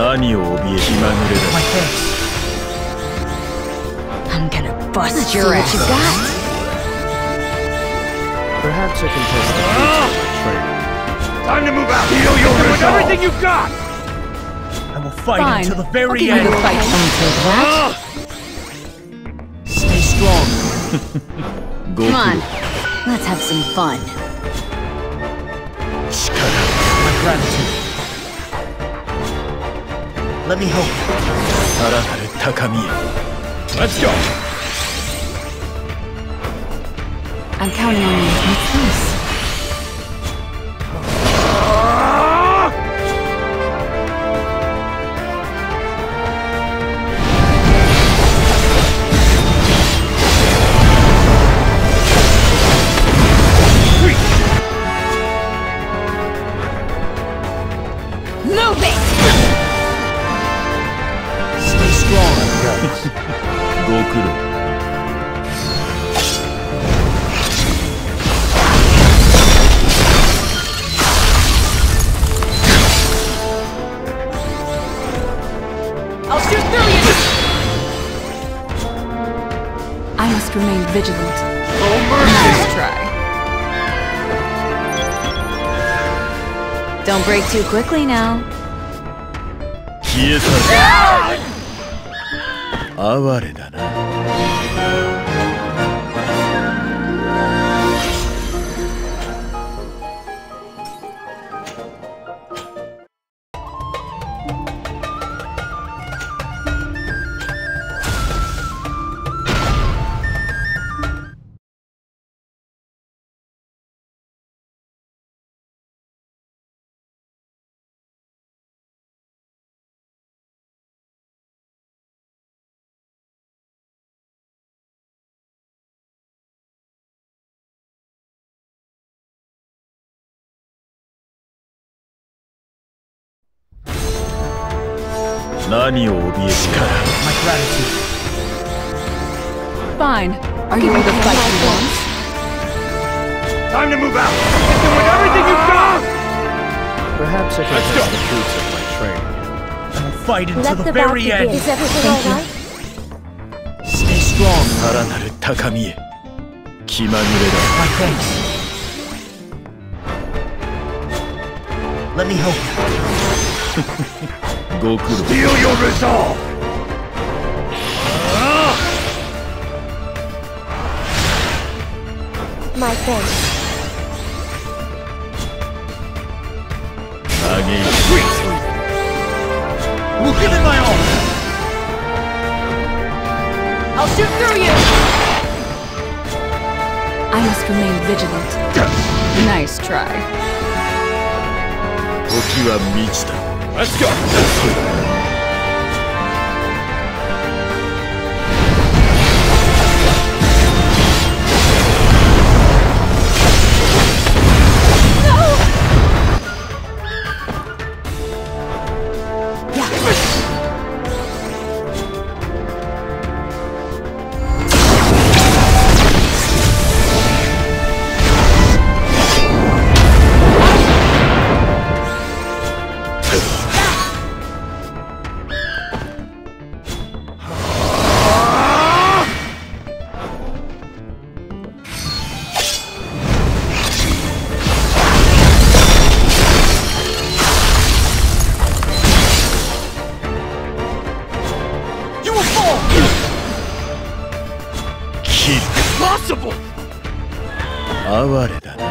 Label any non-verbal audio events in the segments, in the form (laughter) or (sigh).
何を怯え気まぐれ My だ thanks. I'm gonna bust Let's see your what ass. you got. Perhaps I can test the fruits of my training. Time to move out! Feel your with everything you've got! I will fight Fine. until the I'll very give you end. the fight. Don't take that. Stay strong. ご(laughs) 苦 Come 労 on, let's have some fun. 力 My gratitude. Let me help. Arahara Takamiya. Let's go! I'm counting on you. Let's must remain vigilant. Nice try. Don't break too quickly now. 消 何を怯え力 My gratitude. Fine. Are you ready to fight me once? Time to move out! Hit them with everything you've got! Perhaps I can Let's test go. the fruits of my training. I will fight until Let the the bout very begin. end. Is everything alright? Stay strong. さらなる高みへ気まぐれ My thanks. Let me help. だ (laughs) ご苦労 Feel your resolve! My thanks. 嘆いて We'll give it my all. I'll shoot through you! I must remain vigilant. Nice try. 時は満ちた Let's go! 哀れだな。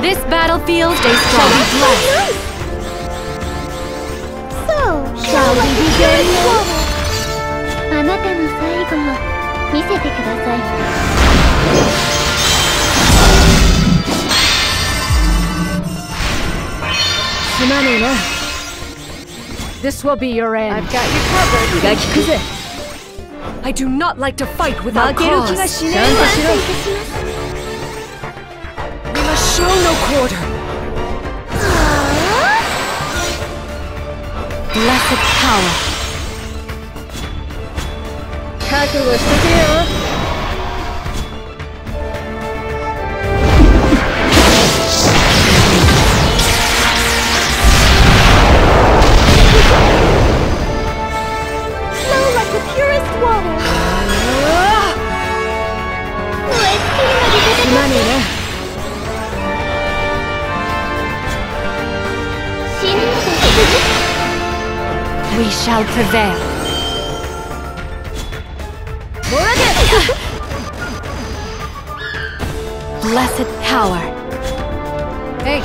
This battlefield they shall be blessed. So, shall we begin? This will be your end. I've got you covered. I do not like to fight without cause. 負ける気がしねえ。ちゃんとしろ。no quarter. Blessed power. 覚悟しとけよ Shall prevail. Blessed power. Hey,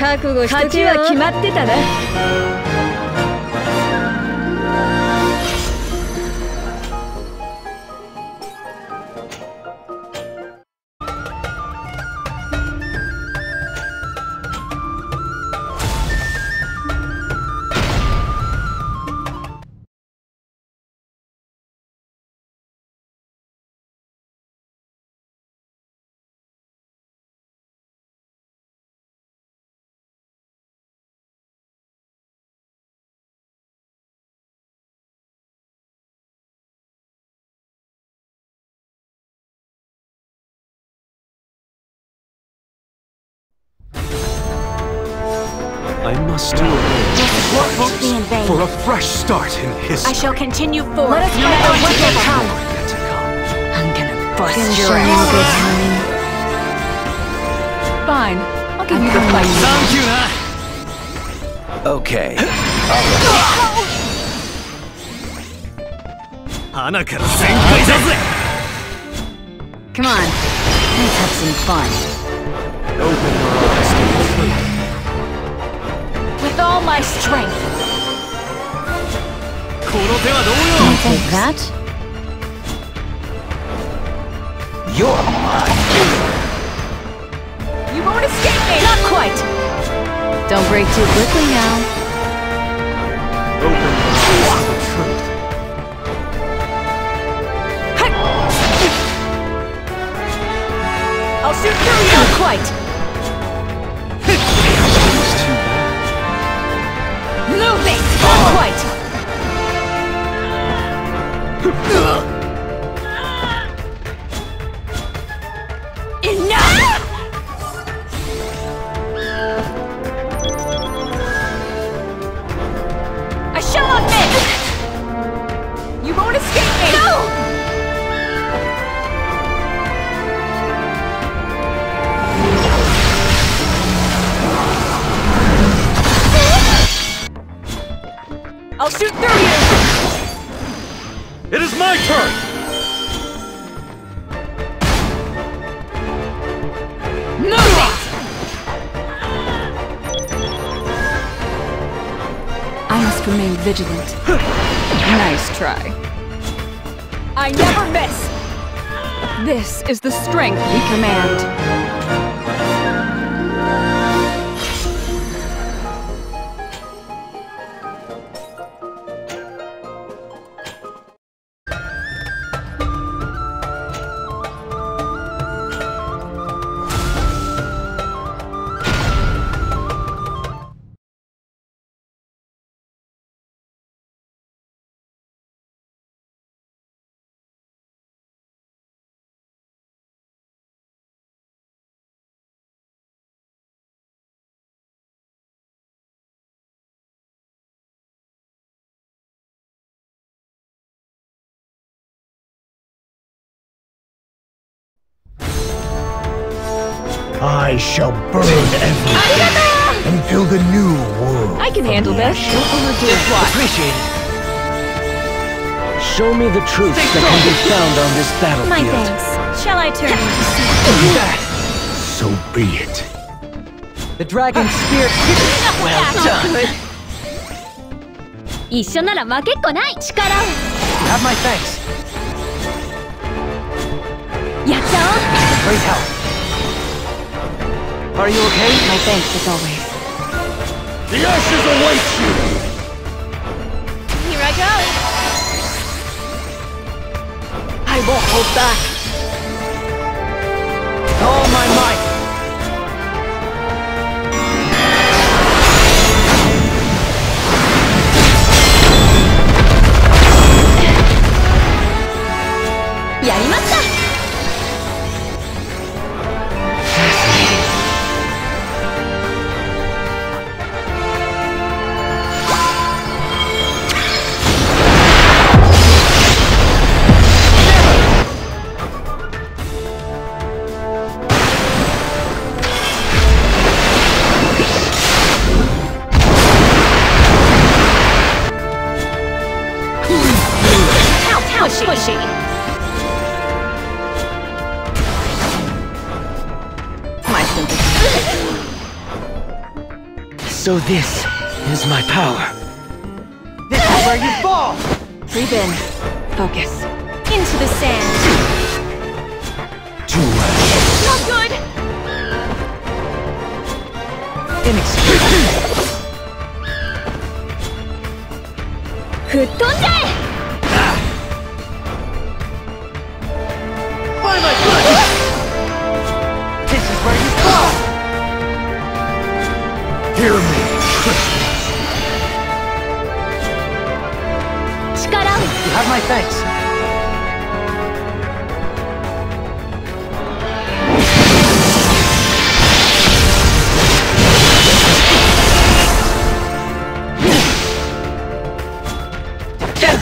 覚悟しと勝ちは決まってたな。I must do What won't be in vain. for a fresh start in I history. shall continue forward. Let us You fight know on what to will come. Yet to come. I'm gonna bust Show your me ass. good time. Fine. I'll give you the fight. Okay. 花から全開だぜ Come on. Let's have some fun. Open your eyes to the truth. with all my strength. Like that? You're mine. You won't escape me. Not quite. Don't break too quickly now. Remain vigilant. nice try. I never miss! This is the strength we command. I shall burn everything and build a new world. I can handle this. Don't overdo it. Appreciate it. Show me the truths that can be found on this My battlefield. thanks. Shall I turn into soup? So be it. The dragon spirit. Well done. 一緒なら負けっこない力を Have my thanks. やっちゃ Great help. are you okay? My thanks as always. The ashes await you! Here I go! I won't hold back. So this is my power. This is where you fall. Breathe in. Focus. into the sand Too much. not good Inexperienced.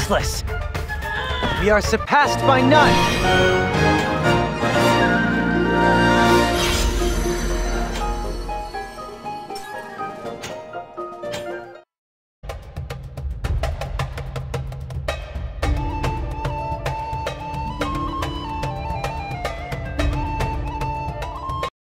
Defenseless! We are surpassed by none!